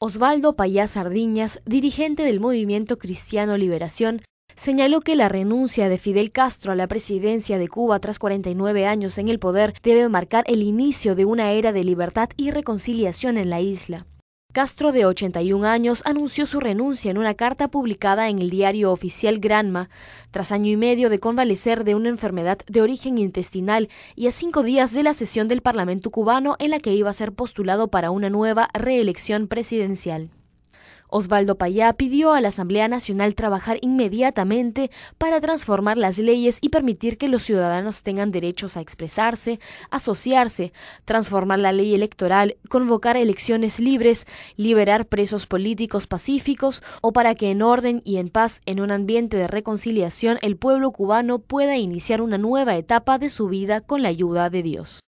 Osvaldo Payá Sardiñas, dirigente del movimiento Cristiano Liberación, señaló que la renuncia de Fidel Castro a la presidencia de Cuba tras 49 años en el poder debe marcar el inicio de una era de libertad y reconciliación en la isla. Castro, de 81 años, anunció su renuncia en una carta publicada en el diario oficial Granma, tras año y medio de convalecer de una enfermedad de origen intestinal y a cinco días de la sesión del Parlamento cubano en la que iba a ser postulado para una nueva reelección presidencial. Osvaldo Payá pidió a la Asamblea Nacional trabajar inmediatamente para transformar las leyes y permitir que los ciudadanos tengan derechos a expresarse, asociarse, transformar la ley electoral, convocar elecciones libres, liberar presos políticos pacíficos o para que en orden y en paz, en un ambiente de reconciliación, el pueblo cubano pueda iniciar una nueva etapa de su vida con la ayuda de Dios.